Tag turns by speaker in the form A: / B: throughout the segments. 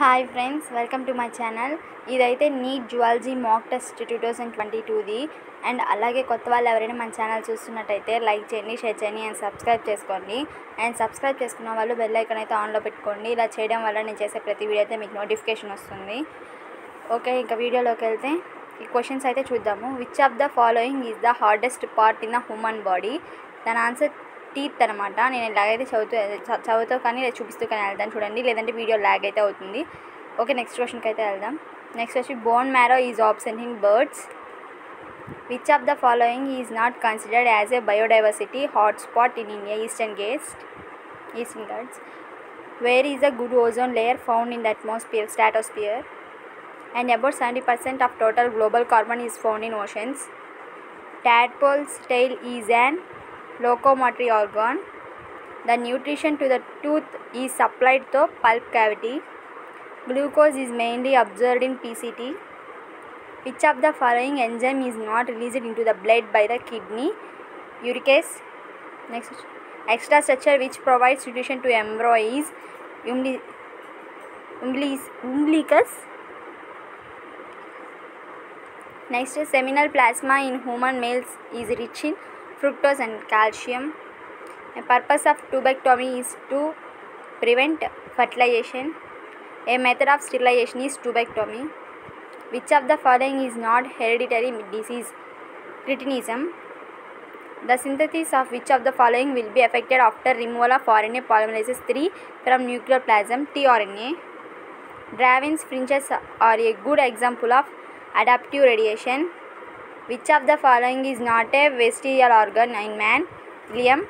A: Hi friends welcome to my channel ఇదైతే NEET zoology mock test two thousand twenty టూది and అలాగే కొత్త వాళ్ళు ఎవరైనా మన ఛానల్ చూస్తున్నట్టయితే లైక్ చేయండి షేర్ చేయండి అండ్ సబ్స్క్రైబ్ చేసుకోండి. అండ్ సబ్స్క్రైబ్ చేసుకున్న వాళ్ళు బెల్ ఐకాన్ అయితే ఆన్లో పెట్టుకోండి. ఇలా చేయడం వల్ల నేను చేసే ప్రతి వీడియో అయితే మీకు నోటిఫికేషన్ వస్తుంది. ఓకే ఇంకా వీడియోలోకి వెళ్తే ఈ క్వశ్చన్స్ అయితే చూద్దాము. Which of the following is the hardest part in the human body దాని ఆన్సర్ టీత్ అనమాట నేను ఇలాగైతే చదువుతూ చదువుతావు చదువుతూ కానీ లేదా చూపిస్తూ కానీ వెళ్తాను చూడండి. లేదంటే వీడియో ల్యాగ్ అయితే అవుతుంది. ఓకే నెక్స్ట్ క్వశ్చన్కి అయితే వెళ్దాం. నెక్స్ట్ వచ్చి bone marrow is absent in birds which of the following is not considered as a biodiversity hotspot in India eastern గేస్ట్ eastern ghats where is a good ozone layer found in the atmosphere stratosphere and about 70% of total global carbon is found in oceans. Tadpole's tail is an locomotory organ. The nutrition to the tooth is supplied through pulp cavity. Glucose is mainly absorbed in PCT. Which of the following enzyme is not released into the blood by the kidney? Uricase. Next, extra structure which provides nutrition to embryo is umbi- umbilis- umbilicus. Next seminal plasma in human males is rich in fructose and calcium. The purpose of tubectomy is to prevent fertilization. A method of sterilization is tubectomy. Which of the following is not hereditary disease? Cretinism. The synthesis of which of the following will be affected after removal of RNA polymerase 3 from nuclear plasm tRNA? Darwin's finches are a good example of adaptive radiation. Which of the following is not a vestigial organ in man? William.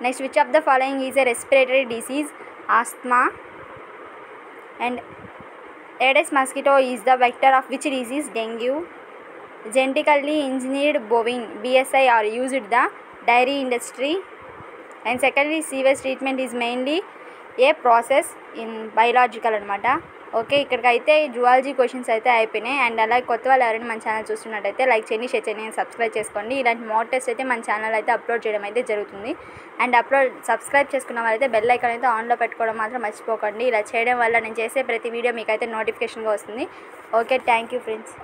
A: Next, which of the following is a respiratory disease? Asthma. And Aedes mosquito is the vector of which disease? Dengue. Genetically engineered bovine BSI are used in the dairy industry. And secondly, sewage treatment is mainly a process in biological anamata. Okay ఇక్కడికైతే zoology questions అయితే అయిపోయినాయి. And అలాగే కొత్త వాళ్ళు ఎవరైనా మన channel చూస్తున్నట్టయితే like చేయండి షేర్ చేయండి సబ్స్క్రైబ్ చేసుకోండి. ఇలాంటి మోక్ టెస్ట్ అయితే మన ఛానల్ అయితే అప్లోడ్ చేయడం అయితే జరుగుతుంది. అండ్ అప్లోడ్ సబ్స్క్రైబ్ చేసుకున్న వాళ్ళైతే బెల్ ఐకాన్ అయితే ఆన్లో పెట్టుకోవడం మాత్రం మర్చిపోకండి. ఇలా చేయడం వల్ల నేను చేసే ప్రతి వీడియో మీకు అయితే నోటిఫికేషన్గా వస్తుంది. Okay thank you friends.